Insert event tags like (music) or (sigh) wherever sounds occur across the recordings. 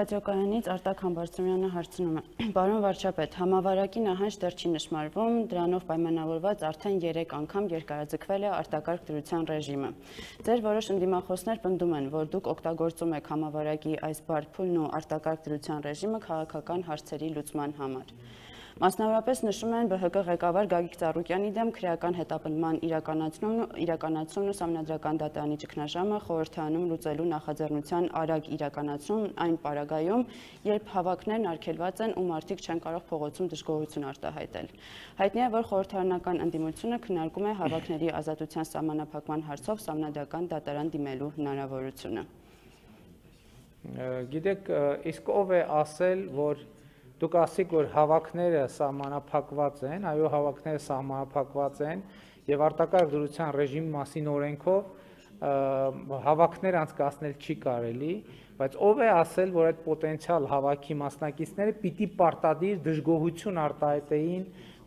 Ռադիոկայանից Արտակ Համբարձումյանը հարցնում է. (clears throat) Պարոն վարչապետ, համավարակի նահանջ դեռ չի նշмарվում, դրանով պայմանավորված արդեն 3 անգամ երկարաձգվել է արտակարգ դրության ռեժիմը։ Ձեր որոշ ընդդիմախոսներ պնդում են, որ դուք օգտագործում եք համավարակի այս բարփուլն ու արտակարգ դրության ռեժիմը քաղաքական հարցերի լուծման համար։ Ա, Մասնավորապես նշում են ԲՀԿ ղեկավար Գագիկ Ծառուկյանի դեմ քրեական հետապնդման իրականացումն իրականացումն ու համանդրական դատարանի ճգնաժամը խորհրդանում լուծելու նախաձեռնության արագ իրականացում այն պարագայում, երբ հավաքներն արգելված են ու մարդիկ չեն կարող փողոցում դժգոհություն արտահայտել։ Հայտնի է, որ խորհրդարանական ընդդիմությունը քննարկում է հավաքների ազատության սահմանափակման հարցով համանդրական դատարան դիմելու հնարավորությունը։ Գիտեք, իսկ ով է ասել, որ Դուք ասիք, որ հավաքները սահմանափակված են, այո, հավաքները սահմանափակված են եւ արտակարգ դրության ռեժիմի մասին օրենքով հավաքներ անցկացնել չի կարելի, բայց ով է ասել, որ այդ պոտենցիալ հավաքի մասնակիցները պիտի պարտադիր դժգոհություն արտահայտեին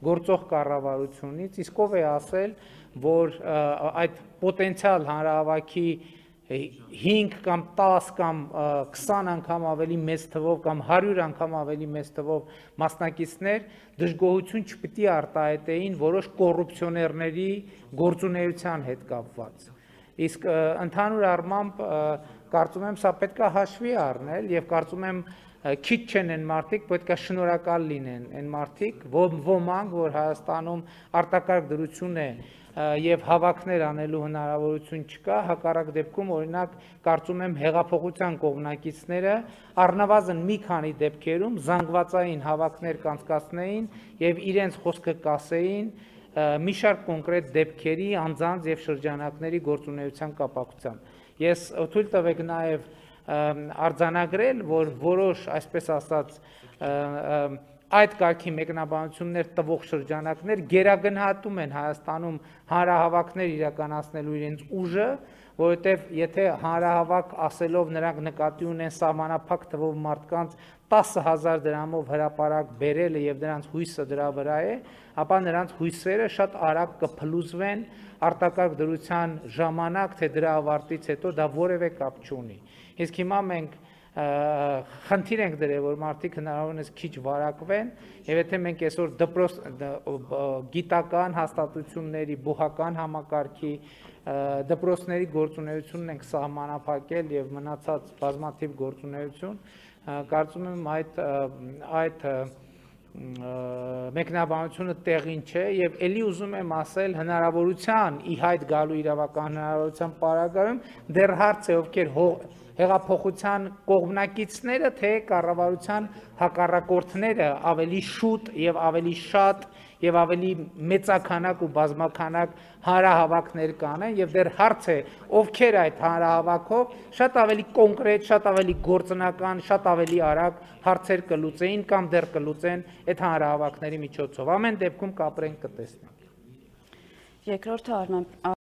գործող կառավարությունից, իսկ ով է ասել, որ այդ պոտենցիալ հանրահավաքի 5 կամ 10 կամ 20 անգամ ավելի մեծ թվով կամ 100 անգամ ավելի մեծ թվով մասնակիցներ դժգոհություն չպիտի արտահայտեին որոշ կոռուպցիոներների գործունեության հետ կապված։ Իսկ ընդհանուր առմամբ կարծում եմ սա պետք է հաշվի առնել եւ կարծում եմ քիչ չեն այն մարդիկ, պետք է շնորհակալ լինեն այն մարդիկ, ոմանք, որ Հայաստանում արտակարգ դրություն է եւ հավաքներ անելու հնարավորություն չկա, հակառակ դեպքում օրինակ կարծում եմ հեղափոխության կողմնակիցները առնվազն մի քանի դեպքերում զանգվածային հավաքներ կանցկացնեին եւ իրենց խոսքը կասեին մի շարք կոնկրետ դեպքերի անձանց եւ շրջանակների գործունեության կապակցությամբ։ Ես թույլ տվեք նաեւ արձանագրել, որ որոշ, այսպես ասած, այդ կարգի մեկնաբանություններ տվող շրջանակներ գերագնահատում են Հայաստանում հանրահավաքներ իրականացնելու իրենց ուժը, որովհետև եթե հանրահավաք ասելով նրանք նկատի ունեն սահմանափակ թվով մարդկանց 10000 դրամով հրաապարակ բերելը եւ նրանց հույսը դրա վրա է, ապա նրանց հույսերը շատ արագ կփլուզվեն արտակարգ դրության ժամանակ, թե դրա ավարտից հետո դա որևէ կապ չունի։ Իսկ հիմա մենք խնդիր ենք դրել, որ մարդիկ հնարավորինս քիչ վարակվեն, եւ եթե մենք այսօր դպրոց գիտական հաստատությունների, բուհական համակարգի դպրոցների գործունեությունն ենք սահմանափակել եւ մնացած բազմաթիվ գործունեություն, կարծում եմ այդ այդ մեկնաբանությունը տեղին չէ եւ ելի ուզում եմ ասել հնարավորության ի հայտ գալու իրավական հնարավորության պարագայում դեռ հարց է ովքեր հեղափոխության կողմնակիցները, թե կառավարության հակառակորդները ավելի շուտ եւ ավելի շատ եւ ավելի մեծականակ ու բազմականակ հանրահավաքներ կանեն եւ դեռ հարց է ովքեր այդ հանրահավաքով շատ ավելի կոնկրետ, շատ ավելի գործնական, շատ ավելի արագ հարցեր կլուծեին կամ դեռ կլուծեն այդ հանրահավաքների միջոցով։ Ամեն դեպքում կապրենք կտեսնենք։ Երկրորդը Արմեն